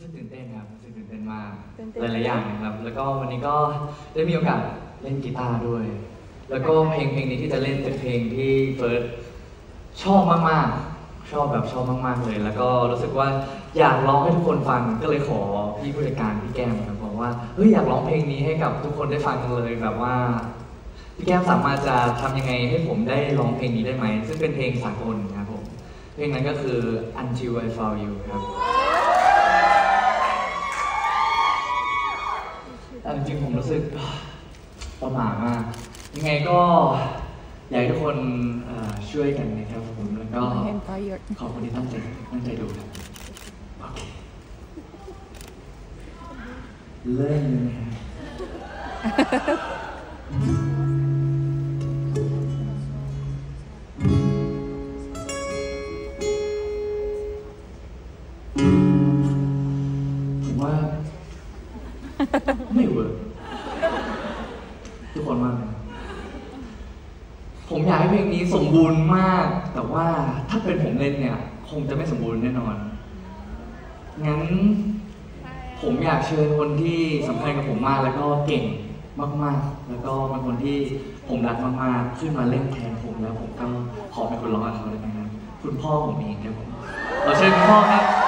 รู้สึกตื่นเต้นครับรู้สึกตื่นเต้นมากตื่นเต้น หลายๆอย่างนะครับ แล้วก็วันนี้ก็ได้มีโอกาสเล่นกีตาร์ด้วย แล้วก็เพลงเพลงนี้ที่จะเล่นเป็นเพลงที่เฟิร์สชอบมากๆ ชอบแบบชอบมากๆเลย แล้วก็รู้สึกว่าอยากร้องให้ทุกคนฟังก็เลยขอพี่ผู้จัดการพี่แก้มครับบอกว่าเฮ้ยอยากร้องเพลงนี้ให้กับทุกคนได้ฟังกันเลยแบบว่า พี่แก้มสามารถจะทำยังไงให้ผมได้ร้องเพลงนี้ได้ไหมซึ่งเป็นเพลงสากลครับผม เพลงนั้นก็คือ Until I Found You ครับแต่จริงๆผมรู้สึกประหม่ามาก ยังไงก็อยากให้ทุกคนช่วยกันนะครับผมแล้วก็ขอบคุณที่ตั้งใจตั้งใจดูครับเคเริ่มเลยนะครับ ทุกคนว่าไงผมอยากให้เพลงนี้สมบูรณ์มาก แต่ว่าถ้าเป็นผมเล่นเนี่ย คงจะไม่สมบูรณ์แน่นอน งั้น ผมอยากเชิญคนที่สำคัญกับผมมากแล้วก็เก่งมากๆ แล้วก็เป็นคนที่ผมรักมากๆ ขึ้นมาเล่นแทนผมแล้วผมก็ขอเป็นคนร้องกับเขาได้ไหมครับคุณพ่อผมเองครับผมขอเชิญคุณพ่อครับ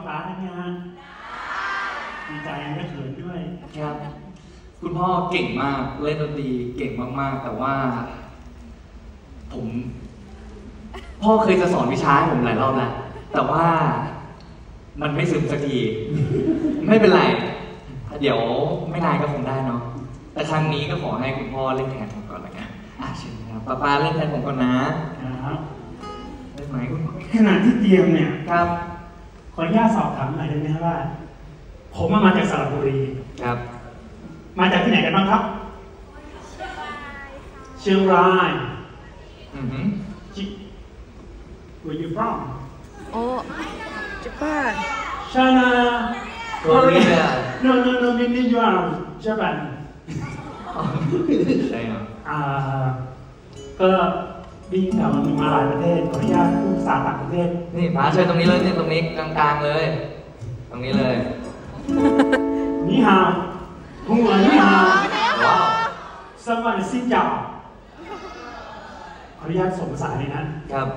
นตัวเองาป๊าป๊าได้ไหมฮะดีใจและเขินด้วยครับ คุณพ่อเก่งมากเล่นดนตรีเก่งมากๆ แต่ว่า ผม พ่อเคยจะสอนวิชาให้ผมหลายรอบแล้วแต่ว่ามันไม่ซึมสักที ไม่เป็นไร เดี๋ยวไม่นานก็คงได้เนาะแต่ครั้งนี้ก็ขอให้คุณพ่อเล่นแทนผมก่อนละกันอะเชิญครับป้าป้าเล่นแทนผมก่อนนะครับได้ไหมคุณพ่อขณะที่เตรียมเนี่ยครับ ขออนุญาตสอบถามหน่อยได้ไหมครับว่า ผมมาจากสระบุรี ครับ มาจากที่ไหนกันบ้างครับ เชียงราย อือหือจิ Where you from โอ้ญี่ปุ่น China Korea No no no no no you are Japan ใช่ครับอ่าก็ บินแถวมาหลายประเทศขออนุญาตพูดภาษาต่างประเทศนี่ป้าเชิญตรงนี้เลยเนี่ยตรงนี้กลางๆเลย ตรงนี้เลย นี่ฮาวหัวนี่ฮาวว้าวสวัสดีสิจ่าขออนุญาตส่งภาษาเลยนะครับ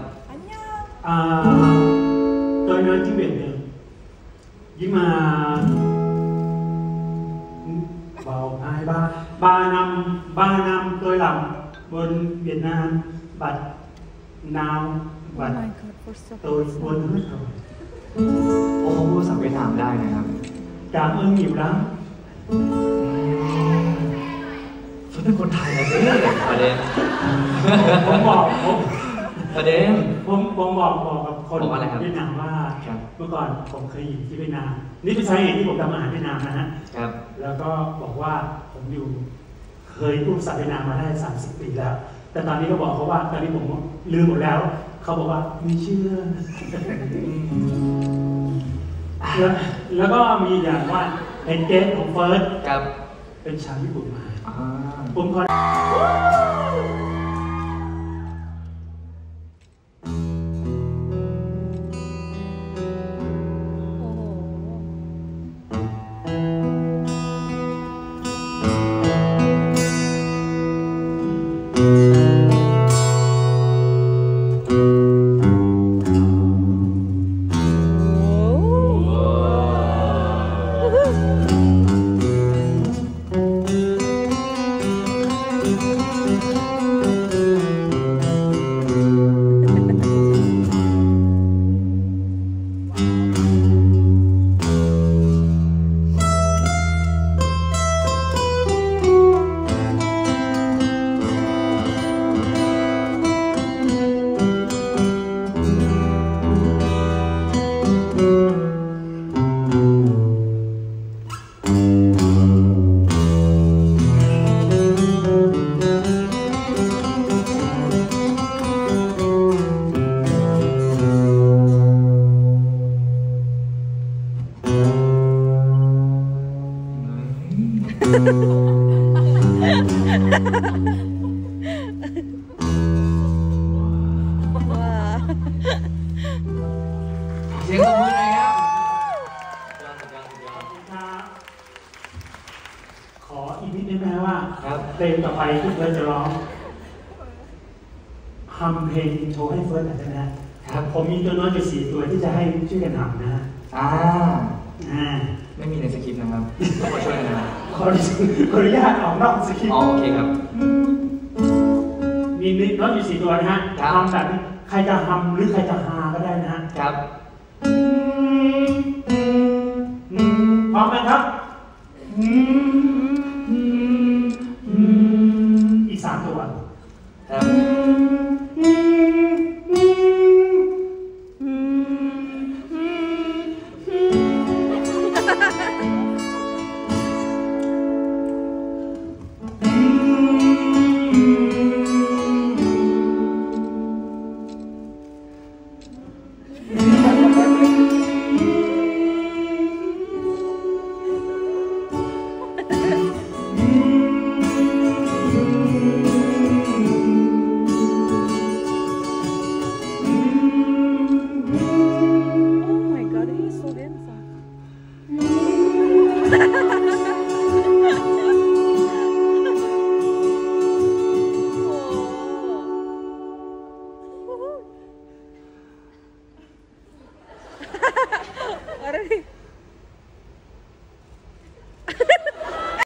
อ่า tôi nói tiếng Việt được nhưng mà vào hai ba ba năm ba năm tôi làm bên Việt Nam but now Oh but my god for so tôi quên hết rồi โอ้เขาพูดภาษาเวียดนามได้นะครับ cảm ơn nhiều lắm เขาเป็นคนไทยนะสิประเด็นผมบอกผมประเด็นผมผมบอกบอกกับคนบอกว่าอะไรครับ เวียดนามว่าครับ เมื่อก่อนผมเคยอยู่ที่เวียดนาม นี่เป็นสาเหตุที่ผมทำอาหารเวียดนามนะฮะ ครับ แล้วก็บอกว่าผมอยู่เคยพูดภาษาเวียดนามมาได้ 30 ปีแล้ว แต่ตอนนี้ก็บอกเขาว่า ตอนนี้ผมลืมหมดแล้ว เขาบอกว่าไม่เชื่อ แล้วแล้วก็มีอย่างว่าเป็นเกสของเฟิร์สครับเป็นชาวญี่ปุ่นมาอ่าผมขอ เสียงตบมือหน่อยครับยออดสุดยอดครับขออีกนิดได้ไหมว่าเพลงต่อไปที่เฟิร์สจะร้องทำเพลงโชว์ให้เฟิร์สหน่อยได้ไหมฮะครับผมมีตัวโน้อยอยู่สี่ตัวที่จะให้ช่วยกันทำนะฮะอ่าอ่า ขออนุญาตออกนอกสคริปต์โอเคครับ มีนิดน้อยอยู่สี่ตัวนะฮะทำแบบนี้ใครจะทำหรือใครจะฮาก็ได้นะฮะครับพร้อมไหมครับ